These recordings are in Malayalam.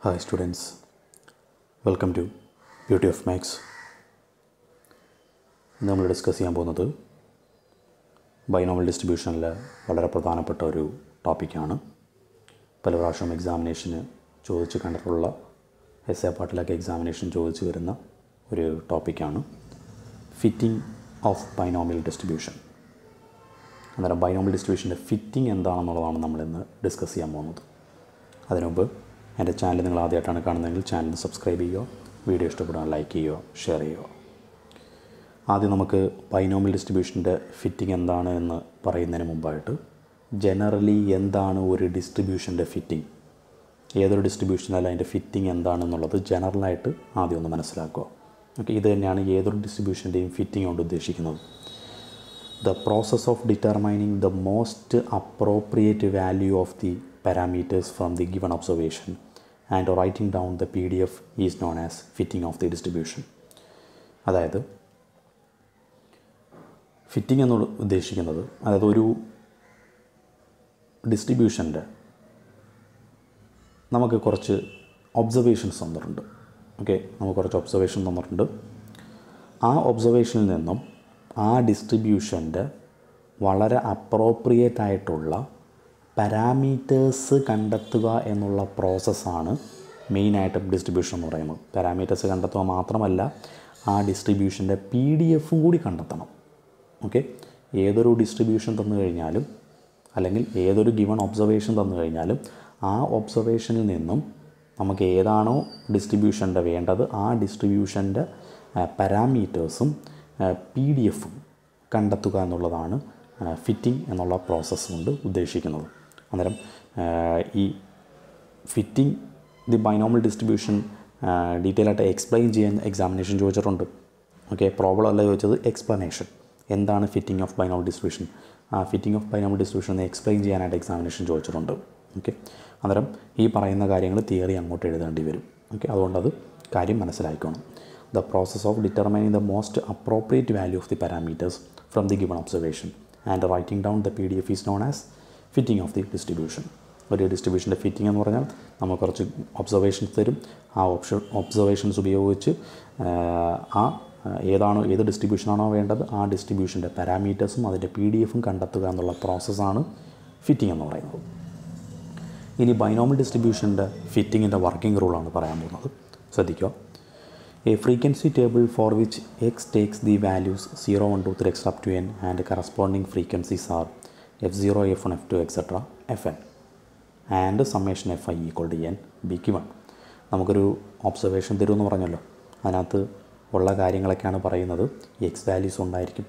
Hi students welcome to beauty of maths നമ്മൾ ഡിസ്കസ് ചെയ്യാൻ പോകുന്നത് ബൈനോമൽ ഡിസ്ട്രിബ്യൂഷനിൽ വളരെ പ്രധാനപ്പെട്ട ഒരു ടോപ്പിക്കാണ് പല പ്രാവശ്യം എക്സാമിനേഷന് ചോദിച്ച് കണ്ടിട്ടുള്ള എസ് എ പാട്ടിലൊക്കെ എക്സാമിനേഷൻ ചോദിച്ചു വരുന്ന ഒരു ടോപ്പിക്കാണ് ഫിറ്റിംഗ് ഓഫ് ബൈനോമിയൽ ഡിസ്ട്രിബ്യൂഷൻ അന്നേരം ബൈനോമൽ ഡിസ്ട്രിബ്യൂഷന്റെ ഫിറ്റിംഗ് എന്താണെന്നുള്ളതാണ് നമ്മളിന്ന് ഡിസ്കസ് ചെയ്യാൻ പോകുന്നത്. അതിനുമുമ്പ് എന്റെ ചാനൽ നിങ്ങൾ ആദ്യമായിട്ടാണ് കാണുന്നതെങ്കിൽ ചാനൽ സബ്സ്ക്രൈബ് ചെയ്യുക വീഡിയോ ഇഷ്ടപ്പെടാൻ ലൈക്ക് ചെയ്യുക ഷെയർ ചെയ്യുക ആദ്യം നമുക്ക് പൈനോമൽ ഡിസ്ട്രിബ്യൂഷന്റെ ഫിറ്റിംഗ് എന്താണ് എന്ന് പറയുന്നതിന് മുമ്പായിട്ട് ജനറലി എന്താണ് ഒരു ഡിസ്ട്രിബ്യൂഷന്റെ ഫിറ്റിംഗ്? ഏതൊരു ഡിസ്ട്രിബ്യൂഷനല്ല അതിന്റെ ഫിറ്റിംഗ് എന്താണെന്നുള്ളത് ജനറലായിട്ട് ആദ്യം ഒന്ന് മനസ്സിലാക്കുക. ഓക്കെ ഇത് തന്നെയാണ് ഏതൊരു ഡിസ്ട്രിബ്യൂഷന്റെയും ഫിറ്റിംഗ് കൊണ്ട് ഉദ്ദേശിക്കുന്നത്. The process of determining the most appropriate value of the parameters from the given the given writing and writing down the PDF is known as fitting of the distribution. അതായത് ഫിറ്റിംഗ് എന്ന് ഉദ്ദേശിക്കുന്നത് അതായത് ഒരു ഡിസ്ട്രിബ്യൂഷന്റെ നമുക്ക് കുറച്ച് ഒബ്സർവേഷൻസ് തന്നിട്ടുണ്ട്. ഓക്കെ നമുക്ക് കുറച്ച് ഒബ്സർവേഷൻ തന്നിട്ടുണ്ട്. ആ ഒബ്സർവേഷനിൽ നിന്നും ആ ഡിസ്ട്രിബ്യൂഷന്റെ വളരെ അപ്രോപ്രിയേറ്റ് ആയിട്ടുള്ള പാരാമീറ്റേഴ്സ് കണ്ടെത്തുക എന്നുള്ള പ്രോസസ്സാണ് മെയിനായിട്ടും ഡിസ്ട്രിബ്യൂഷൻ എന്ന് പറയുന്നത്. പാരാമീറ്റേഴ്സ് കണ്ടെത്തുക മാത്രമല്ല ആ ഡിസ്ട്രിബ്യൂഷന്റെ പി ഡി എഫും കൂടി കണ്ടെത്തണം. ഓക്കെ ഏതൊരു ഡിസ്ട്രിബ്യൂഷൻ തന്നു കഴിഞ്ഞാലും അല്ലെങ്കിൽ ഏതൊരു ഗിവൺ ഒബ്സർവേഷൻ തന്നു കഴിഞ്ഞാലും ആ ഒബ്സർവേഷനിൽ നിന്നും നമുക്ക് ഏതാണോ ഡിസ്ട്രിബ്യൂഷന്റെ വേണ്ടത് ആ ഡിസ്ട്രിബ്യൂഷന്റെ പാരാമീറ്റേഴ്സും പി ഡി എഫും കണ്ടെത്തുക എന്നുള്ളതാണ് ഫിറ്റിംഗ് എന്നുള്ള പ്രോസസ്സ് കൊണ്ട് ഉദ്ദേശിക്കുന്നത്. അന്നേരം ഈ fitting the binomial distribution detail ആയിട്ട് എക്സ്പ്ലെയിൻ ചെയ്യാൻ എക്സാമിനേഷൻ ചോദിച്ചിട്ടുണ്ട്. ഓക്കെ പ്രോബ്ലം അല്ല ചോദിച്ചത് എക്സ്പ്ലനേഷൻ എന്താണ് ഫിറ്റിംഗ് ഓഫ് ബൈനോമൽ ഡിസ്ട്രിബ്യൂഷൻ ആ ഫിറ്റിംഗ് ഓഫ് ബൈനോമൽ ഡിസ്ട്രിബ്യൂഷൻ എന്ന് എക്സ്പ്ലെയിൻ ചെയ്യാനായിട്ട് എക്സാമിനേഷൻ ചോദിച്ചിട്ടുണ്ട്. ഓക്കെ അന്നേരം ഈ പറയുന്ന കാര്യങ്ങൾ തിയറി അങ്ങോട്ട് എഴുതേണ്ടി വരും. ഓക്കെ അത് കാര്യം മനസ്സിലാക്കണം. The process of determining the most appropriate value of the parameters from the given observation and writing down the P D F is known as fitting of the distribution ഒരു ഡിസ്ട്രിബ്യൂഷന്റെ ഫിറ്റിംഗ് എന്ന് പറഞ്ഞാൽ നമ്മൾ കുറച്ച് ഒബ്സർവേഷൻസ് തരും. ആ ഓപ്ഷൻ ഒബ്സർവേഷൻസ് ഉപയോഗിച്ച് ആ ഏതാണോ ഏത് ഡിസ്ട്രിബ്യൂഷനാണോ വേണ്ടത് ആ ഡിസ്ട്രിബ്യൂഷന്റെ പാരാമീറ്റേഴ്സും അതിന്റെ പി ഡി എഫും കണ്ടെത്തുക എന്നുള്ള പ്രോസസ്സാണ് ഫിറ്റിംഗ് എന്ന് പറയുന്നത്. ഇനി ബൈനോമൽ ഡിസ്ട്രിബ്യൂഷന്റെ ഫിറ്റിങ്ങിന്റെ വർക്കിംഗ് റൂളാണ് പറയാൻ പോകുന്നത്. ശ്രദ്ധിക്കുക. A frequency table for which x takes the values 0, 1, 2, 3, x up to n and corresponding frequencies are f0, f1, f2, etc. fn and summation fi equal N n b one നമുക്കൊരു ഒബ്സർവേഷൻ തരുമെന്ന് പറഞ്ഞല്ലോ. അതിനകത്ത് ഉള്ള കാര്യങ്ങളൊക്കെയാണ് പറയുന്നത്. എക്സ് വാല്യൂസ് ഉണ്ടായിരിക്കും.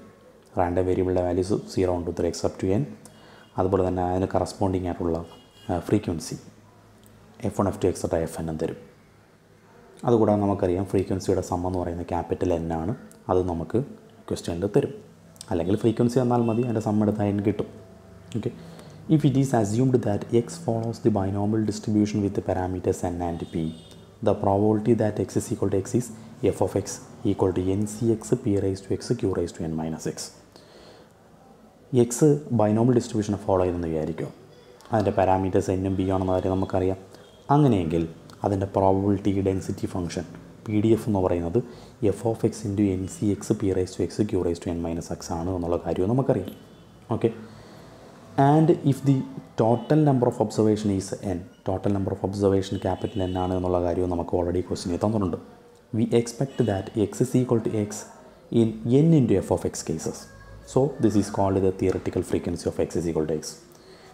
റാൻഡം വേരിയബിളിന്റെ വാല്യൂസ് സീറോ ഉണ്ട് two three except to N അതുപോലെ തന്നെ അതിന് കറസ്പോണ്ടിങ് ആയിട്ടുള്ള frequency F one F two etcetera F N തരും. അതുകൂടാതെ നമുക്കറിയാം ഫ്രീക്വൻസിയുടെ സം എന്ന് പറയുന്നത് ക്യാപിറ്റൽ എൻ ആണ്. അത് നമുക്ക് ക്വസ്റ്റ്യനിൽ തരും. അല്ലെങ്കിൽ ഫ്രീക്വൻസി തന്നാൽ മതി. അതിന്റെ സം എൻ കിട്ടും. Okay if it is assumed that X follows the binomial distribution with parameters N and P the probability that X is equal to X is F of X equal to N C X P raise to X Q raise to N minus X binomial distribution follow ചെയ്തെന്ന് വിചാരിക്കുക അതിന്റെ പാരാമീറ്റേഴ്സ് എന്നും ബി ആണെന്ന കാര്യം നമുക്കറിയാം. അങ്ങനെയെങ്കിൽ അതിന്റെ probability density function P D F എന്ന് പറയുന്നത് F of X into N C X P raise to X Q raise to N minus X ആണ് എന്നുള്ള കാര്യവും നമുക്കറിയാം. Okay and if the total number of observation is N total number of observation capital N ആണ് എന്നുള്ള കാര്യവും നമുക്ക് ഓൾറെഡി ക്വസ്റ്റിനിൽ തന്നിട്ടുണ്ട്. We expect that X is equal to X in N into F of X cases so this is called the theoretical frequency of X is equal to X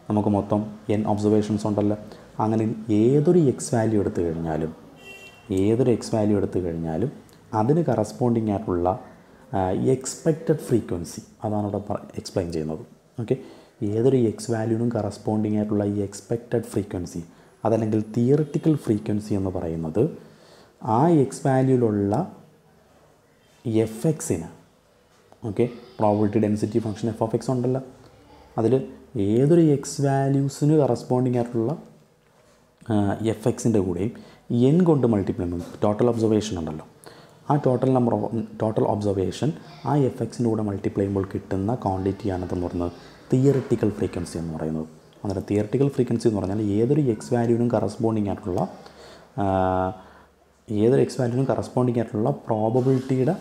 നമുക്ക് മൊത്തം എൻ ഒബ്സർവേഷൻസ് ഉണ്ടല്ലോ. അങ്ങനെ ഏതൊരു എക്സ് വാല്യൂ എടുത്തു കഴിഞ്ഞാലും ഏതൊരു എക്സ് വാല്യൂ എടുത്തു കഴിഞ്ഞാലും അതിന് കറസ്പോണ്ടിങ് ആയിട്ടുള്ള എക്സ്പെക്റ്റഡ് ഫ്രീക്വൻസി അതാണ് ഇവിടെ എക്സ്പ്ലെയിൻ ചെയ്യുന്നത്. ഓക്കെ ഏതൊരു എക്സ് വാല്യൂവിനും കറസ്പോണ്ടിങ് ആയിട്ടുള്ള ഈ എക്സ്പെക്റ്റഡ് ഫ്രീക്വൻസി അതല്ലെങ്കിൽ തിയറിറ്റിക്കൽ ഫ്രീക്വൻസി എന്ന് പറയുന്നത് ആ എക്സ് വാല്യൂലുള്ള എഫ് എക്സിന് okay probability density function F of X ഉണ്ടല്ലോ. അതിൽ ഏതൊരു എക്സ് വാല്യൂസിന് കറസ്പോണ്ടിങ് ആയിട്ടുള്ള എഫ് എക്സിന്റെ കൂടെയും എൻ കൊണ്ട് മൾട്ടിപ്ലൈ ടോട്ടൽ ഒബ്സർവേഷൻ ഉണ്ടല്ലോ. ആ ടോട്ടൽ നമ്പർ ടോട്ടൽ ഒബ്സർവേഷൻ ആ എഫ് എക്സിന്റെ കൂടെ മൾട്ടിപ്ലൈ ചെയ്യുമ്പോൾ കിട്ടുന്ന ക്വാണ്ടിറ്റിയാണ് എന്ന് പറയുന്നത് തിയറിറ്റിക്കൽ ഫ്രീക്വൻസി എന്ന് പറയുന്നത്. അന്നേരം തിയറിറ്റിക്കൽ ഫ്രീക്വൻസി എന്ന് പറഞ്ഞാൽ ഏതൊരു എക്സ് വാല്യൂവിനും കറസ്പോണ്ടിങ് ആയിട്ടുള്ള ഏതൊരു എക്സ് വാല്യൂവിനും കറസ്പോണ്ടിങ് ആയിട്ടുള്ള പ്രോബബിലിറ്റിയുടെ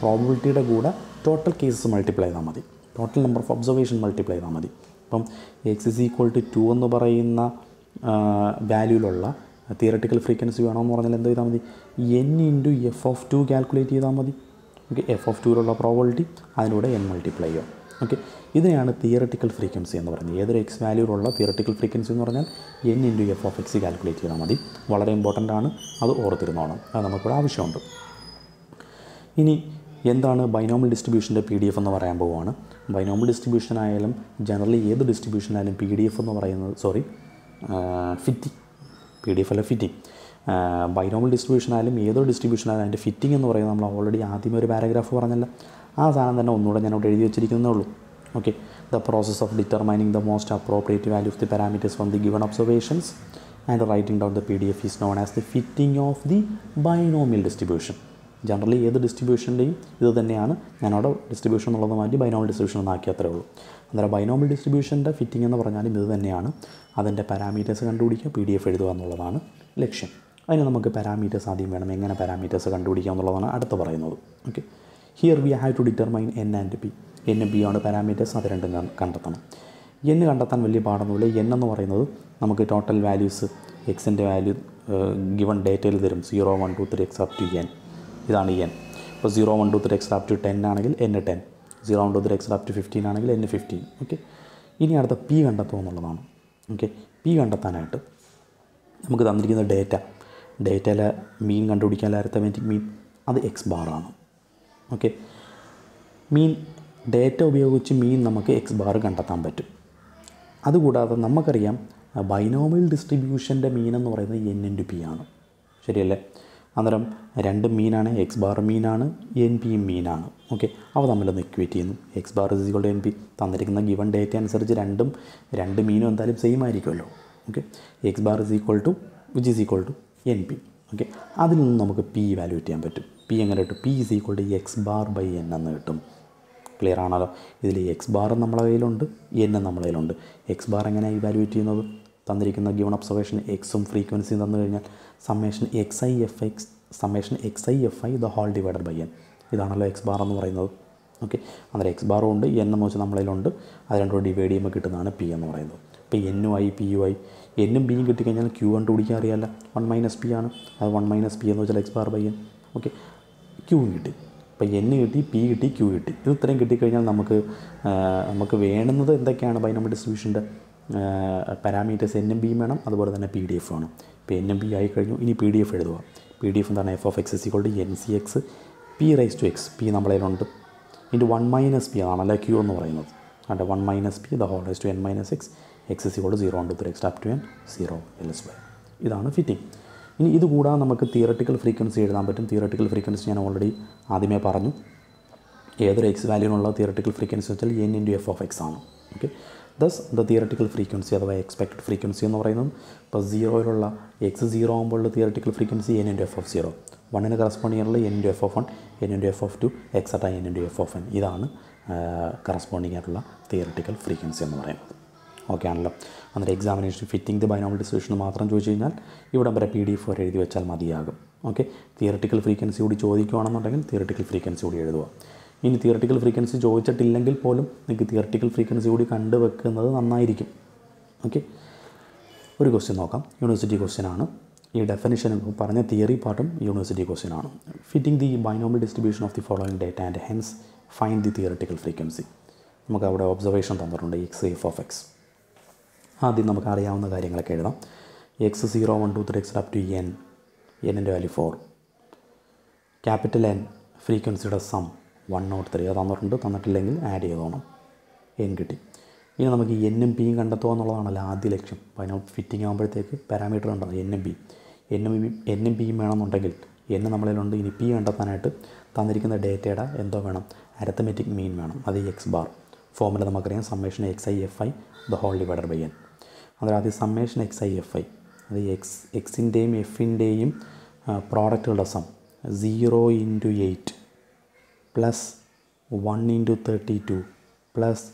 പ്രോബബിലിറ്റിയുടെ കൂടെ ടോട്ടൽ കേസസ് മൾട്ടിപ്ലൈ ചെയ്താൽ മതി. Total number of observation multiply ചെയ്താൽ മതി. അപ്പം X is equal to two എന്ന് പറയുന്ന വാല്യൂലുള്ള തിയറട്ടിക്കൽ ഫ്രീക്വൻസി വേണമെന്ന് പറഞ്ഞാൽ എന്ത് ചെയ്താൽ മതി? N into F of two calculate ചെയ്താൽ മതി. ഓക്കെ എഫ് ഓഫ് ടുവിലുള്ള പ്രോബിലിറ്റി അതിലൂടെ എൻ മൾട്ടിപ്ലൈ ചെയ്യുക ഓക്കെ ഇതിനെയാണ് തിയറട്ടിക്കൽ ഫ്രീക്വൻസി എന്ന് പറയുന്നത്. ഏതൊരു എക്സ് വാല്യൂലുള്ള തിയറട്ടിക്കൽ ഫ്രീക്വൻസി എന്ന് പറഞ്ഞാൽ N into F of X calculate ചെയ്താൽ മതി. വളരെ ഇമ്പോർട്ടന്റ് ആണ്. അത് ഓർത്തിരുന്നോണം. അത് നമുക്കിവിടെ ആവശ്യമുണ്ട്. ഇനി എന്താണ് ബൈനോമൽ ഡിസ്ട്രിബ്യൂഷന്റെ പി ഡി എഫ് എന്ന് പറയാൻ പോവുകയാണ്. ബൈനോമൽ ഡിസ്ട്രിബ്യൂഷൻ ആയാലും ജനറലി ഏത് ഡിസ്ട്രിബ്യൂഷനായാലും പി ഡി എഫ് എന്ന് പറയുന്നത് സോറി ഫിറ്റി പി ഡി എഫ് അല്ല ഫിറ്റിംഗ് ബൈനോമൽ ഡിസ്ട്രിബ്യൂഷൻ ആയാലും ഏതൊരു ഡിസ്ട്രിബ്യൂഷൻ ആയാലും അതിന്റെ ഫിറ്റിംഗ് എന്ന് പറയുന്നത് നമ്മൾ ഓൾറെഡി ആദ്യമേ ഒരു പാരഗ്രാഫ് പറഞ്ഞല്ലോ. ആ സാധനം തന്നെ ഒന്നുകൂടെ ഞാൻ അവിടെ എഴുതി വെച്ചിരിക്കുന്നേ ഉള്ളൂ. Okay the process of determining the most appropriate value of the parameters from the given observations and writing down the P D F is known as the fitting of the binomial distribution generally ഏത് ഡിസ്ട്രിബ്യൂഷന്റെയും ഇത് തന്നെയാണ്. ഞാനവിടെ ഡിസ്ട്രിബ്യൂഷൻ എന്നുള്ളത് മാറ്റി ബൈനോമൽ ഡിസ്ട്രിബ്യൂഷൻ എന്നാക്കി അത്രേ ഉള്ളൂ. അന്നേരം ബൈനോമൽ ഡിസ്ട്രിബ്യൂഷന്റെ ഫിറ്റിംഗ് എന്ന് പറഞ്ഞാലും ഇത് തന്നെയാണ്. അതിന്റെ പാരാമീറ്റേഴ്സ് കണ്ടുപിടിക്കുക പി ഡി എഫ് എഴുതുക എന്നുള്ളതാണ് ലക്ഷ്യം. അതിന് നമുക്ക് പാരാമീറ്റേഴ്സ് ആദ്യം വേണം. എങ്ങനെ പാരാമീറ്റേഴ്സ് കണ്ടുപിടിക്കുക എന്നുള്ളതാണ് അടുത്ത് പറയുന്നത്. Okay here we have to determine N and P N B ആണ് പാരാമീറ്റേഴ്സ് അത് രണ്ടും കണ്ടെത്തണം. എൻ കണ്ടെത്താൻ വലിയ പാടൊന്നുമില്ല. എൻ എന്ന് പറയുന്നത് നമുക്ക് ടോട്ടൽ വാല്യൂസ് എക്സിന്റെ വാല്യൂ ഗിവൺ ഡേറ്റയിൽ തരും. Zero one two three X up to N ഇതാണ് എൻ ഇപ്പോൾ zero one two three X up to ten ആണെങ്കിൽ N ten zero one two three X up to fifteen ആണെങ്കിൽ എൻ ഫിഫ്റ്റീൻ ഓക്കെ ഇനി അടുത്ത പി കണ്ടെത്തുക എന്നുള്ളതാണ്. ഓക്കെ പി കണ്ടെത്താനായിട്ട് നമുക്ക് തന്നിരിക്കുന്ന ഡേറ്റ ഡേറ്റയിലെ മീൻ കണ്ടുപിടിക്കാൻ അരിത്തമെറ്റിക് മീൻ അത് എക്സ് ബാറാണ് ഓക്കെ മീൻ ഡേറ്റ ഉപയോഗിച്ച് മീൻ നമുക്ക് എക്സ് ബാർ കണ്ടെത്താൻ പറ്റും. അതുകൂടാതെ നമുക്കറിയാം ബൈനോമിയൽ ഡിസ്ട്രിബ്യൂഷന്റെ മീൻ എന്ന് പറയുന്നത് എൻ ഇന്റു പി ആണ്. ശരിയല്ലേ? അന്നേരം രണ്ട് മീനാണ് എക്സ് ബാർ മീനാണ് എൻ പിയും മീനാണ്. ഓക്കെ അവ തമ്മിലൊന്ന് ഇക്വേറ്റ് ചെയ്യുന്നു. X bar is equal to N P തന്നിരിക്കുന്ന ഗിവൺ ഡേറ്റ അനുസരിച്ച് രണ്ടും രണ്ട് മീനും എന്തായാലും സെയിം ആയിരിക്കുമല്ലോ. Okay X bar is equal to which is equal to N P okay അതിൽ നിന്ന് നമുക്ക് പി വാല്യൂറ്റ് ചെയ്യാൻ പറ്റും. പി എങ്ങനെ കിട്ടും? P is equal to X bar by N എന്ന് കിട്ടും. ക്ലിയർ ആണല്ലോ. ഇതിൽ എക്സ് ബാറും നമ്മളെ കയ്യിലുണ്ട് എന്നും നമ്മളെ കയ്യിലുണ്ട്. എക്സ് ബാർ എങ്ങനെ ഇവാലുവേറ്റ് ചെയ്യുന്നത്? തന്നിരിക്കുന്ന ഗിവൺ ഒബ്സർവേഷൻ എക്സും ഫ്രീക്വൻസിയും തന്നു കഴിഞ്ഞാൽ summation X I F X summation X I F I the whole divided by N ഇതാണല്ലോ എക്സ് ബാർ എന്ന് പറയുന്നത്. ഓക്കെ അന്നേരം എക്സ് ബാറും ഉണ്ട് എൻ എന്ന് വെച്ചാൽ നമ്മളതിലുണ്ട് അത് രണ്ടും ഡിവൈഡ് ചെയ്യുമ്പോൾ കിട്ടുന്നതാണ് പി എന്ന് പറയുന്നത്. ഇപ്പോൾ എന്നും ഐ പി യു ഐ എന്നും ബിയും കിട്ടിക്കഴിഞ്ഞാൽ ക്യൂ കണ്ടുപിടിക്കാൻ അറിയാമല്ല. വൺ മൈനസ് പി ആണ്. അത് വൺ മൈനസ് പി എന്ന് വെച്ചാൽ X bar by N okay ക്യൂവും കിട്ടി. ഇപ്പോൾ എൻ കിട്ടി പി കിട്ടി ക്യൂ കിട്ടി. ഇത് ഇത്രയും കിട്ടിക്കഴിഞ്ഞാൽ നമുക്ക് നമുക്ക് വേണ്ടുന്നത് എന്തൊക്കെയാണ്? ബൈനോമിയൽ ഡിസ്ട്രിബ്യൂഷന്റെ പാരാമീറ്റേഴ്സ് എൻ എം ബിയും വേണം അതുപോലെ തന്നെ പി ഡി എഫ് വേണം. ഇപ്പോൾ എൻ എം ബി ആയി കഴിഞ്ഞു ഇനി പി ഡി എഫ് എഴുതുക. പി ഡി എഫ് എന്താണ്? F of X is equal to N C X P raise to X P നമ്മളതിലുണ്ട് into one minus P ആണല്ലേ ക്യൂ എന്ന് പറയുന്നത്. അതിന്റെ one minus P the whole raise to N minus X X is equal to zero ഉണ്ട് three X up to N zero elsewhere ഇതാണ് ഫിറ്റിംഗ് ഇനി ഇത് കൂടാതെ നമുക്ക് തിയറട്ടിക്കൽ ഫ്രീക്വൻസി എഴുതാൻ പറ്റും. തിയറട്ടിക്കൽ ഫ്രീക്വൻസി ഞാൻ ഓൾറെഡി ആദ്യമേ പറഞ്ഞു. ഏതൊരു എക്സ് വാല്യൂനുള്ള തിയറട്ടിക്കൽ ഫ്രീക്വൻസി വെച്ചാൽ N into F of X ആണ്. Okay thus the theoretical frequency അഥവാ എക്സ്പെക്ട് ഫ്രീക്വൻസി എന്ന് പറയുന്നത് ഇപ്പോൾ സീറോയിലുള്ള X zero ആകുമ്പോഴുള്ള theoretical frequency N into F of zero വണ്ണിന് കറസ്പോണ്ട് ചെയ്യാനുള്ള N into F of one N into F of two etcetera N into F of N ഇതാണ് കറസ്പോണ്ടിങ് ആയിട്ടുള്ള തിയറട്ടിക്കൽ ഫ്രീക്വൻസി എന്ന് പറയുന്നത്. ഓക്കെ ആണല്ലോ അന്നേരം examination fitting the binomial distribution മാത്രം ചോദിച്ചു കഴിഞ്ഞാൽ ഇവിടം വരെ പി ഡി എഫ് വരെ എഴുതി വെച്ചാൽ മതിയാകും. ഓക്കെ തിയറട്ടിക്കൽ ഫ്രീക്വൻസി കൂടി ചോദിക്കുകയാണെന്നുണ്ടെങ്കിൽ തിയറട്ടിക്കൽ ഫ്രീക്വൻസി കൂടി എഴുതുക. ഇനി തിയറട്ടിക്കൽ ഫ്രീക്വൻസി ചോദിച്ചിട്ടില്ലെങ്കിൽ പോലും നിങ്ങൾക്ക് തിയറട്ടിക്കൽ ഫ്രീക്വൻസി കൂടി കണ്ടുവെക്കുന്നത് നന്നായിരിക്കും. ഓക്കെ ഒരു ക്വസ്റ്റ്യൻ നോക്കാം. യൂണിവേഴ്സിറ്റി ക്വസ്റ്റ്യൻ ആണ്. ഈ ഡെഫിനിഷൻ പറഞ്ഞ തിയറി പാർട്ടും യൂണിവേഴ്സിറ്റി ക്വസ്റ്റ്യൻ ആണ്. Fitting the binomial distribution of the following data and hence find the theoretical frequency നമുക്ക് അവിടെ ഒബ്സർവേഷൻ തന്നിട്ടുണ്ട് എക്സ് എഫ് ഓഫ് എക്സ് ആദ്യം നമുക്ക് അറിയാവുന്ന കാര്യങ്ങളൊക്കെ എഴുതാം. X zero one two three X up to N എന്നിന്റെ വാല്യൂ ഫോർ ക്യാപിറ്റൽ എൻ ഫ്രീക്വൻസിയുടെ സം വൺ നോട്ട് ത്രീ അത് തന്നിട്ടുണ്ട്. തന്നിട്ടില്ലെങ്കിൽ ആഡ് ചെയ്തോണം. എൻ കിട്ടി. ഇനി നമുക്ക് എന്നും പിയും കണ്ടെത്തുക എന്നുള്ളതാണല്ലോ ആദ്യ ലക്ഷ്യം. അപ്പോൾ അതിനകത്ത് ഫിറ്റിംഗ് ആകുമ്പോഴത്തേക്ക് പാരാമീറ്റർ ഉണ്ടല്ലോ എന്നും പി എന്നും എന്നും പിയും വേണമെന്നുണ്ടെങ്കിൽ എൻ നമ്മളിലുണ്ട്. ഇനി പി കണ്ടെത്താനായിട്ട് തന്നിരിക്കുന്ന ഡേറ്റയുടെ എന്തോ വേണം? അരത്തമെറ്റിക് മീൻ വേണം. അത് എക്സ് ബാർ ഫോമിൽ നമുക്കറിയാം. Summation X I F I the whole divider by N അതായത് summation X I F I അത് എക്സ് എക്സിന്റെയും എഫിന്റെയും പ്രോഡക്റ്റുകളുടെ sum zero into eight plus one into thirty two plus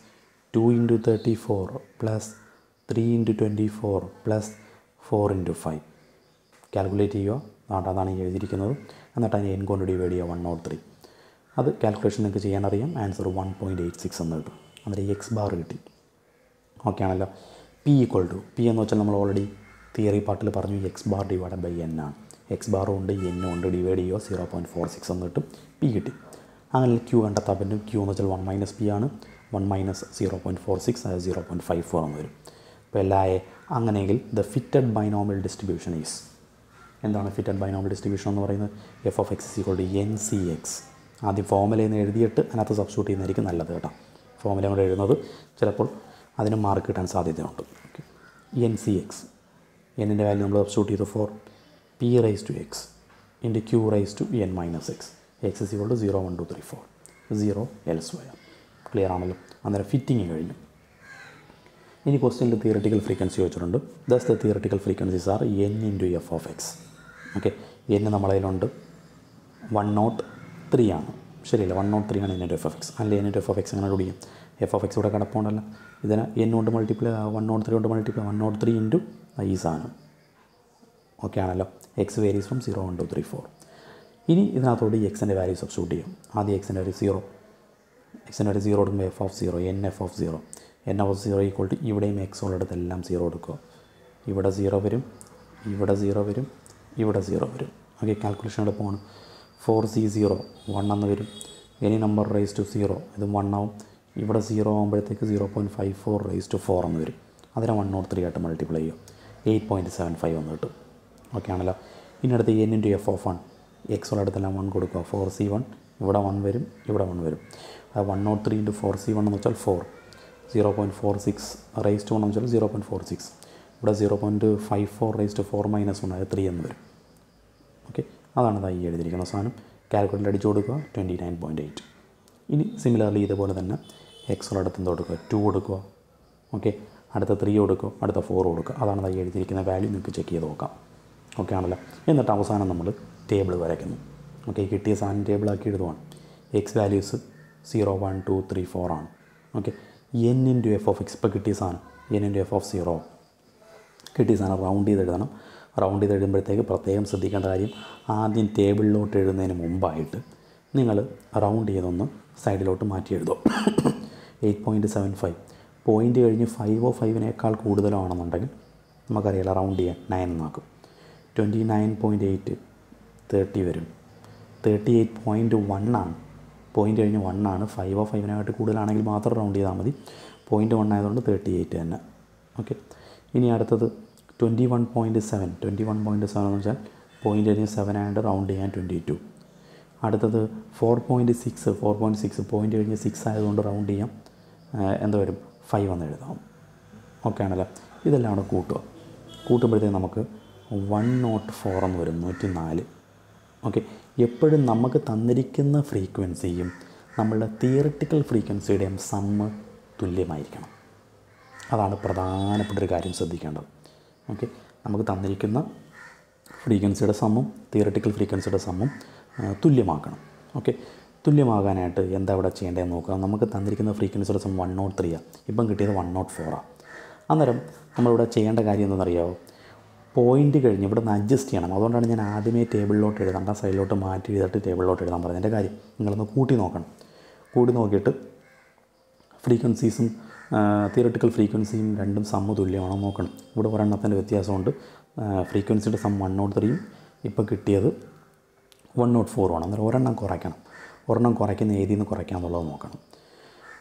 two into thirty four plus three into twenty four plus four into five calculate ചെയ്യുക. അതാണ് അതാണ് എഴുതിയിരിക്കുന്നത്. എന്നിട്ട് അതിന് എൻ കൊണ്ട് ഡിവൈഡ് ചെയ്യുക. വൺ ഓർ ത്രീ അത് കാൽക്കുലേഷൻ നിങ്ങൾക്ക് ചെയ്യാൻ അറിയാം. Answer one point eight six എന്ന് കിട്ടും. അന്നേരം എക്സ് ബാർ കിട്ടി. ഓക്കെ ആണല്ലോ. പി ഈക്വൽ ടു പി എന്ന് വെച്ചാൽ നമ്മൾ ഓൾറെഡി തിയറി പാർട്ടിൽ പറഞ്ഞു X bar divide by N ആണ്. എക്സ് ബാറും ഉണ്ട് എന്നും ഉണ്ട് ഡിവൈഡ് ചെയ്യുക സീറോ പോയിന്റ് ഫോർ സിക്സ് എന്ന് കിട്ടും പി കിട്ടി. അങ്ങനെ ക്യൂ കണ്ടെത്താൻ പറ്റും. ക്യൂ എന്ന് വെച്ചാൽ വൺ മൈനസ് പി ആണ്. One minus zero point four six അതായത് സീറോ പോയിന്റ് ഫൈവ് ഫോർ എന്ന് വരും. അപ്പോൾ എല്ലായെ അങ്ങനെയെങ്കിൽ the fitted binomial distribution is എന്താണ് ഫിറ്റഡ് ബൈനോമൽ ഡിസ്ട്രിബ്യൂഷൻ എന്ന് പറയുന്നത്? F of X equal to N C X ആദ്യം ഫോമുലയിൽ നിന്ന് എഴുതിയിട്ട് അതിനകത്ത് സബ്സ്റ്റിറ്റ്യൂട്ട് ചെയ്യുന്നതായിരിക്കും നല്ലത് കേട്ടോ. ഫോമുല കൊണ്ട് എഴുതുന്നത് ചിലപ്പോൾ അതിന് മാർക്ക് കിട്ടാൻ സാധ്യതയുണ്ട്. എൻ സി എക്സ് എന്നിന്റെ വാല്യൂ നമ്മൾ സബ്സ്റ്റ്യൂട്ട് ചെയ്തു four P raise to X into Q raise to N minus X X is equal zero one two three four zero elsewhere clear ആണല്ലോ? അന്നേരം ഫിറ്റിങ് കഴിഞ്ഞു. ഇനി ക്വസ്റ്റ്യനിൽ തിയറട്ടിക്കൽ ഫ്രീക്വൻസി ചോദിച്ചിട്ടുണ്ട്. Thus the theoretical frequencies are N into F of X okay N നമ്മളതിലുണ്ട് one not three ആണ്. ശരിയല്ല? വൺ നോട്ട് ത്രീ ആണ് N into F of X അല്ലെ? N into F of X അങ്ങനെ കൂടിയും എഫ് ഓഫ് എക്സ് ഇവിടെ കിടപ്പുണ്ടല്ലോ. ഇതിന് എൻ കൊണ്ട് മൾട്ടിപ്ലൈ വൺ നോട്ട് ത്രീ കൊണ്ട് multiply one nought three into ഈ സാധനം ഓക്കെ ആണല്ലോ. X varies from zero one two three four ഇനി ഇതിനകത്തോട് ഈ എക്സിന്റെ വാല്യൂ സബ്സ്റ്റിറ്റ്യൂട്ട് ചെയ്യും. ആദ്യം എക്സിന്റെ ഒരു സീറോ എക്സിന്റെ ഒരു സീറോ എടുക്കുമ്പോൾ f of zero n f of zero n f of zero equal to ഇവിടെയും എക്സ് ഉള്ളിടത്ത് എല്ലാം സീറോ എടുക്കുക. ഇവിടെ സീറോ വരും ഇവിടെ സീറോ വരും ഇവിടെ സീറോ വരും. ഓക്കെ കാൽക്കുലേഷൻ എളുപ്പമാണ്. ഫോർ സി സീറോ വൺ എന്ന് വരും. Any number raise to zero ഇതും വൺ ആവും. ഇവിടെ സീറോ ആകുമ്പോഴത്തേക്ക് zero point five four raise to four എന്ന് വരും. അതിനെ വൺ നോട്ട് ത്രീ ആയിട്ട് മൾട്ടിപ്ലൈ ചെയ്യും എയ്റ്റ് പോയിന്റ് സെവൻ ഫൈവ് എന്ന് കിട്ടും. ഓക്കെ ആണല്ലോ? ഇനി അടുത്ത് n into f of one x ഉള്ള അടുത്തെല്ലാം വൺ കൊടുക്കുക. ഫോർ സി വൺ ഇവിടെ വൺ വരും ഇവിടെ വൺ വരും. അത് one naught three into four c one എന്ന് വെച്ചാൽ four zero point four six raise to one എന്ന് വെച്ചാൽ സീറോ പോയിന്റ് ഫോർ സിക്സ് ഇവിടെ zero point five four raise to four minus one അത് ത്രീ എന്ന് വരും. ഓക്കെ അതാണ് ഈ എഴുതിയിരിക്കുന്ന സാധനം. കാൽക്കുലേറ്റർ അടിച്ചു കൊടുക്കുക. ട്വന്റി നയൻ പോയിന്റ് എയ്റ്റ് ഇനി സിമിലർലി ഇതുപോലെ തന്നെ എക്സ് അടുത്ത് എന്ത് കൊടുക്കുക? ടു കൊടുക്കുക. ഓക്കെ അടുത്ത ത്രീ കൊടുക്കുക അടുത്ത ഫോർ കൊടുക്കുക അതാണ് ഈ എഴുതിയിരിക്കുന്ന വാല്യൂ നിങ്ങൾക്ക് ചെക്ക് ചെയ്ത് നോക്കാം. ഓക്കെ ആണല്ലോ? എന്നിട്ട് അവസാനം നമ്മൾ ടേബിൾ വരയ്ക്കുന്നു. ഓക്കെ കിട്ടിയ സാധനം ടേബിളാക്കി എഴുതുവാണ് x values zero one two three four ആണ്. Okay n into f of x ഇപ്പോൾ കിട്ടിയ സാധനം. N into f of zero കിട്ടിയ സാധനം റൗണ്ട് ചെയ്ത് എഴുതണം. റൗണ്ട് ചെയ്ത് എഴുതുമ്പോഴത്തേക്ക് പ്രത്യേകം ശ്രദ്ധിക്കേണ്ട കാര്യം ആദ്യം ടേബിളിലോട്ട് എഴുതുന്നതിന് മുമ്പായിട്ട് നിങ്ങൾ റൗണ്ട് ചെയ്തൊന്ന് സൈഡിലോട്ട് മാറ്റി എഴുതും eight point seven five point കഴിഞ്ഞ് ഫൈവോ ഫൈവിനേക്കാൾ കൂടുതലാണെന്നുണ്ടെങ്കിൽ നമുക്കറിയാലോ റൗണ്ട് ചെയ്യാൻ nine എന്നാക്കും twenty nine point eight thirty വരും. തേർട്ടി എയ്റ്റ് പോയിന്റ് വൺ ആണ്. പോയിന്റ് കഴിഞ്ഞ് ആണ്. ഫൈവോ ഫൈവിനെക്കാട്ട് കൂടുതലാണെങ്കിൽ മാത്രം റൗണ്ട് ചെയ്താൽ മതി. പോയിന്റ് വൺ ആയതുകൊണ്ട് തേർട്ടി എയ്റ്റ് തന്നെ. ഓക്കെ ഇനി അടുത്തത് twenty one point seven twenty one point seven എന്ന് വെച്ചാൽ പോയിന്റ് കഴിഞ്ഞ് സെവൻ ആയിട്ട് റൗണ്ട് ചെയ്യാൻ ട്വന്റി ടു അടുത്തത് four point six four point six point കഴിഞ്ഞ് സിക്സ് ആയതുകൊണ്ട് റൗണ്ട് ചെയ്യാം. എന്ത് വരും ഫൈവ് എന്ന് എഴുതാം. ഓക്കെ ആണല്ലോ? ഇതെല്ലാം കൂടെ കൂട്ടുക. കൂട്ടുമ്പോഴത്തേക്ക് നമുക്ക് വൺ നോട്ട് ഫോർ എന്ന് വരും നൂറ്റി നാല് ഓക്കെ എപ്പോഴും നമുക്ക് തന്നിരിക്കുന്ന ഫ്രീക്വൻസിയും നമ്മളുടെ തിയറിറ്റിക്കൽ ഫ്രീക്വൻസിയുടെയും സമ്മ് തുല്യമായിരിക്കണം. അതാണ് പ്രധാനപ്പെട്ടൊരു കാര്യം ശ്രദ്ധിക്കേണ്ടത്. ഓക്കെ നമുക്ക് തന്നിരിക്കുന്ന ഫ്രീക്വൻസിയുടെ സമ്മും തിയറിറ്റിക്കൽ ഫ്രീക്വൻസിയുടെ സമ്മും തുല്യമാക്കണം. ഓക്കെ തുല്യമാകാനായിട്ട് എന്താ ഇവിടെ ചെയ്യേണ്ടതെന്ന് നോക്കാം നമുക്ക് തന്നിരിക്കുന്ന ഫ്രീക്വൻസി ദിവസം വൺ നോട്ട് ത്രീയാണ് ഇപ്പം കിട്ടിയത് വൺ നോട്ട് ഫോറാണ് അന്നേരം നമ്മളിവിടെ ചെയ്യേണ്ട കാര്യം എന്താണെന്നറിയാമോ പോയിന്റ് കഴിഞ്ഞ് ഇവിടെ നിന്ന് അഡ്ജസ്റ്റ് ചെയ്യണം. അതുകൊണ്ടാണ് ഞാൻ ആദ്യമേ ടേബിളിലോട്ട് എഴുതാം എഴുതണ്ട സൈഡിലോട്ട് മാറ്റി എഴുതിയിട്ട് ടേബിളിലോട്ട് എഴുതാൻ പറഞ്ഞത്. എന്റെ കാര്യം നിങ്ങളൊന്ന് കൂട്ടി നോക്കണം. കൂടി നോക്കിയിട്ട് ഫ്രീക്വൻസീസും തിയറട്ടിക്കൽ ഫ്രീക്വൻസിയും രണ്ടും സമ്മ തുല്യമാണോ നോക്കണം. ഇവിടെ ഒരെണ്ണത്തിന്റെ വ്യത്യാസമുണ്ട്. ഫ്രീക്വൻസിയുടെ സം വൺ നോട്ട് ത്രീയും ഇപ്പോൾ കിട്ടിയത് വൺ നോട്ട് ഫോറും ആണ്. അന്നേരം ഒരെണ്ണം കുറയ്ക്കണം. ഒരെണ്ണം കുറയ്ക്കുന്ന ഏതിൽ നിന്ന് കുറയ്ക്കാമെന്നുള്ളത് നോക്കണം.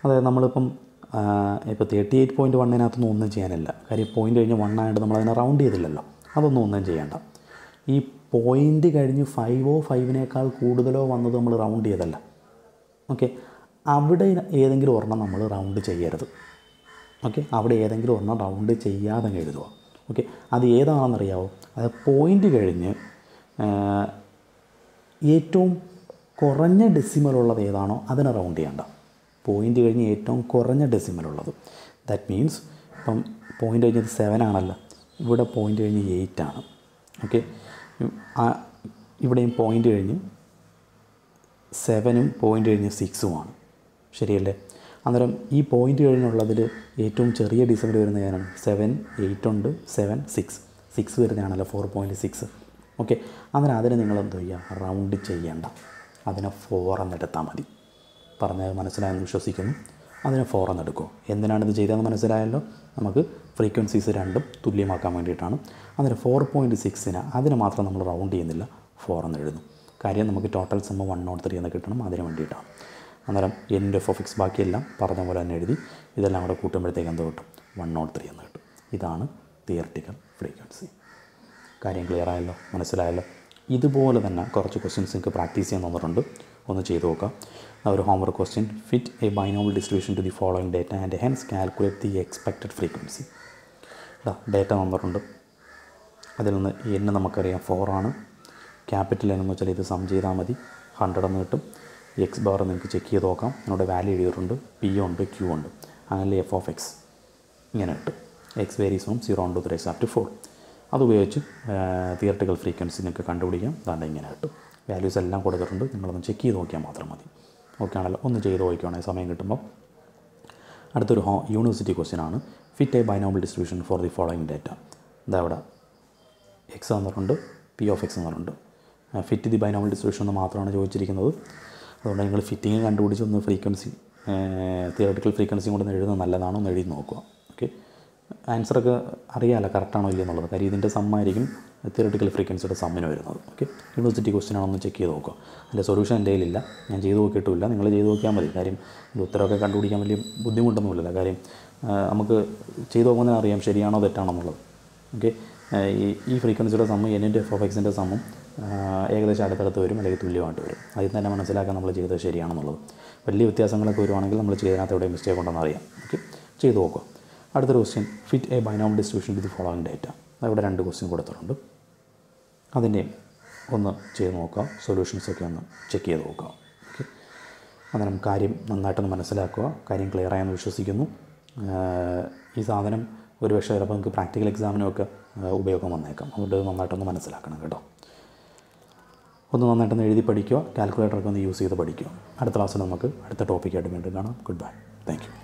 അതായത് നമ്മളിപ്പം ഇപ്പോൾ തേർട്ടി എയ്റ്റ് പോയിന്റ് വണ്ണിനകത്തൊന്നും ഒന്നും ചെയ്യാനില്ല. കാര്യം പോയിന്റ് കഴിഞ്ഞ് വണ്ണായിട്ട് നമ്മളതിനെ റൗണ്ട് ചെയ്തില്ലല്ലോ. അതൊന്നും ഒന്നും ചെയ്യേണ്ട. ഈ പോയിന്റ് കഴിഞ്ഞ് ഫൈവോ ഫൈവിനേക്കാൾ കൂടുതലോ വന്നത് നമ്മൾ റൗണ്ട് ചെയ്തല്ല. ഓക്കെ അവിടെ ഏതെങ്കിലും ഒരെണ്ണം നമ്മൾ റൗണ്ട് ചെയ്യരുത്. ഓക്കെ അവിടെ ഏതെങ്കിലും ഒരെണ്ണം റൗണ്ട് ചെയ്യാതെ എഴുതുക. ഓക്കെ അത് ഏതാണെന്നറിയാവോ? അത് പോയിന്റ് കഴിഞ്ഞ് ഏറ്റവും കുറഞ്ഞ ഡെസിമൽ ഉള്ളത് ഏതാണോ അതിനെ റൗണ്ട് ചെയ്യേണ്ട പോയിന്റ് കഴിഞ്ഞ് ഏറ്റവും കുറഞ്ഞ ഡെസിമൽ ഉള്ളത്. ദാറ്റ് മീൻസ് ഇപ്പം പോയിന്റ് കഴിഞ്ഞത് സെവൻ ആണല്ലോ. ഇവിടെ പോയിന്റ് കഴിഞ്ഞ് എയ്റ്റ് ആണ്. ഓക്കെ ഇവിടെയും പോയിന്റ് കഴിഞ്ഞ് സെവനും പോയിന്റ് കഴിഞ്ഞ് സിക്സുമാണ് ശരിയല്ലേ? അന്നേരം ഈ പോയിന്റ് കഴിഞ്ഞുള്ളതിൽ ഏറ്റവും ചെറിയ ഡിസിമൽ വരുന്ന ഏതാണ്? സെവൻ എയ്റ്റ് ഉണ്ട്. സെവൻ സിക്സ് സിക്സ് വരുന്നതാണല്ലോ ഫോർ പോയിന്റ് സിക്സ് ഓക്കെ അന്നേരം അതിന് നിങ്ങൾ എന്ത് ചെയ്യുക റൗണ്ട് ചെയ്യേണ്ട. അതിനെ ഫോർ എന്നെടുത്താൽ മതി. പറഞ്ഞത് മനസ്സിലായെന്ന് വിശ്വസിക്കുന്നു. അതിനെ ഫോർ എന്നെടുക്കുമോ എന്തിനാണിത് ചെയ്തതെന്ന് മനസ്സിലായല്ലോ? നമുക്ക് ഫ്രീക്വൻസീസ് രണ്ടും തുല്യമാക്കാൻ വേണ്ടിയിട്ടാണ്. അതിന് ഫോർ പോയിന്റ് സിക്സിന് അതിന് മാത്രം നമ്മൾ റൗണ്ട് ചെയ്യുന്നില്ല. ഫോർ എന്ന് എഴുതുന്നു. കാര്യം നമുക്ക് ടോട്ടൽ സമ്മ വൺ നോട്ട് ത്രീ എന്ന് കിട്ടണം. അതിന് വേണ്ടിയിട്ടാണ്. അന്നേരം എന്റെ എഫ് ഓഫ് എക്സ് ബാക്കിയെല്ലാം പറഞ്ഞ പോലെ തന്നെ എഴുതി ഇതെല്ലാം കൂടെ കൂട്ടുമ്പോഴത്തേക്ക് എന്ത് കിട്ടും? വൺ നോട്ട് ത്രീ എന്ന് കിട്ടും. ഇതാണ് തിയർട്ടിക്കൽ ഫ്രീക്വൻസി കാര്യം ക്ലിയർ ആയല്ലോ? മനസ്സിലായല്ലോ? ഇതുപോലെ തന്നെ കുറച്ച് ക്വസ്റ്റ്യൻസ് നിങ്ങൾക്ക് പ്രാക്ടീസ് ചെയ്യാൻ തന്നിട്ടുണ്ട്. ഒന്ന് ചെയ്ത് നോക്കാം. ഒരു homework question fit a binomial distribution to the following data and hence calculate the expected frequency data തന്നിട്ടുണ്ട്. അതിൽ നിന്ന് എന്നെ നമുക്കറിയാം ഫോറാണ് ക്യാപിറ്റൽ എന്നു വെച്ചാൽ ഇത് സം ചെയ്താൽ മതി. ഹൺഡ്രഡ് എന്ന് കിട്ടും. എക്സ് ബാർ നിങ്ങൾക്ക് ചെക്ക് ചെയ്ത് നോക്കാം. എന്നോട് വാല്യൂ എഴുതിയിട്ടുണ്ട്. പി ഉണ്ട് ക്യൂ ഉണ്ട്. അങ്ങനെ എഫ് ഓഫ് എക്സ് ഇങ്ങനെ കിട്ടും. എക്സ് വേരീസ് ഫ്രം സീറോ ഉണ്ട് ത്രീ ടു ഫോർ അതുപയോഗിച്ച് തിയറട്ടിക്കൽ ഫ്രീക്വൻസി നിങ്ങൾക്ക് കണ്ടുപിടിക്കാം. അതാണ്ട് ഇങ്ങനെ കിട്ടും വാല്യൂസ് എല്ലാം കൊടുത്തിട്ടുണ്ട്. നിങ്ങളൊന്ന് ചെക്ക് ചെയ്ത് നോക്കിയാൽ മാത്രം മതി. ഓക്കെ ആണല്ലോ? ഒന്ന് ചെയ്ത് നോക്കുകയാണെങ്കിൽ സമയം കിട്ടുമ്പോൾ അടുത്തൊരു ഹോ യൂണിവേഴ്സിറ്റി ക്വസ്റ്റ്യൻ ആണ്. Fit a binomial distribution for the following data ഇതാ ഇവിടെ എക്സ് തന്നിട്ടുണ്ട് പി ഓഫ് എക്സ് തന്നിട്ടുണ്ട് ഫിറ്റ് ദി ബൈനോമൽ ഡിസ്ട്രിബ്യൂഷൻ എന്ന് മാത്രമാണ് ചോദിച്ചിരിക്കുന്നത്. അതുകൊണ്ട് നിങ്ങൾ ഫിറ്റിങ് കണ്ടുപിടിച്ച് ഒന്ന് ഫ്രീക്വൻസി തിയറട്ടിക്കൽ ഫ്രീക്വൻസിയും കൂടെ ഒന്ന് എഴുതുന്നത് നല്ലതാണോ എന്ന് എഴുതി നോക്കുക. ആൻസറൊക്കെ അറിയാമല്ലോ കറക്റ്റാണോ ഇല്ല എന്നുള്ളത്. കാര്യം ഇതിന്റെ സമ്മായിരിക്കും തിയറട്ടിക്കൽ ഫ്രീക്വൻസിയുടെ സമ്മിന് വരുന്നത്. ഓക്കെ യൂണിവേഴ്സിറ്റി ക്വസ്റ്റ്യൻ ആണോ ഒന്ന് ചെക്ക് ചെയ്ത് നോക്കുക. അതിന്റെ സൊല്യൂഷൻ എന്റെ കയ്യിലില്ല. ഞാൻ ചെയ്ത് നോക്കിയിട്ടില്ല നിങ്ങൾ ചെയ്ത് നോക്കിയാൽ മതി. കാര്യം ഇത് ഉത്തരവൊക്കെ കണ്ടുപിടിക്കാൻ വലിയ ബുദ്ധിമുട്ടൊന്നുമില്ല. കാര്യം നമുക്ക് ചെയ്ത് നോക്കുമ്പോൾ അറിയാം ശരിയാണോ തെറ്റാണോ എന്നുള്ളത്. ഓക്കെ ഈ ഫ്രീക്വൻസിയുടെ സമ്മും എന്റെ എഫ് ഓഫ് എക്സിന്റെ സമ്മും ഏകദേശം അടുത്തടുത്ത് വരും അല്ലെങ്കിൽ തുല്യമായിട്ട് വരും. അതിൽ തന്നെ മനസ്സിലാക്കാൻ നമ്മൾ ചെയ്തത് ശരിയാണെന്നുള്ളത്. വലിയ വ്യത്യാസങ്ങളൊക്കെ വരുവാണെങ്കിൽ നമ്മൾ ചെയ്തതിനകത്ത് എവിടെ മിസ്റ്റേക്ക് ഉണ്ടെന്ന് അറിയാം. ഓക്കെ ചെയ്ത് നോക്കുക. അടുത്തൊരു question fit a binomial distribution with following data അവിടെ രണ്ട് ക്വസ്റ്റ്യൻ കൊടുത്തിട്ടുണ്ട്. അതിന്റെയും ഒന്ന് ചെയ്ത് നോക്കാം. സൊല്യൂഷൻസൊക്കെ ഒന്ന് ചെക്ക് ചെയ്ത് നോക്കാം. ഓക്കെ അന്നേരം കാര്യം നന്നായിട്ടൊന്ന് മനസ്സിലാക്കുക. കാര്യം ക്ലിയർ ആയെന്ന് വിശ്വസിക്കുന്നു. ഈ സാധനം ഒരു പക്ഷേ ചിലപ്പോൾ നിങ്ങൾക്ക് പ്രാക്ടിക്കൽ എക്സാമിനൊക്കെ ഉപയോഗം വന്നേക്കാം. അതുകൊണ്ട് നന്നായിട്ടൊന്ന് മനസ്സിലാക്കണം കേട്ടോ. ഒന്ന് നന്നായിട്ടൊന്ന് എഴുതി പഠിക്കുക. കാൽക്കുലേറ്ററൊക്കെ ഒന്ന് യൂസ് ചെയ്ത് പഠിക്കുക. അടുത്ത ക്ലാസ്സിൽ നമുക്ക് അടുത്ത ടോപ്പിക്കായിട്ട് വീണ്ടും കാണാം. Good bye thank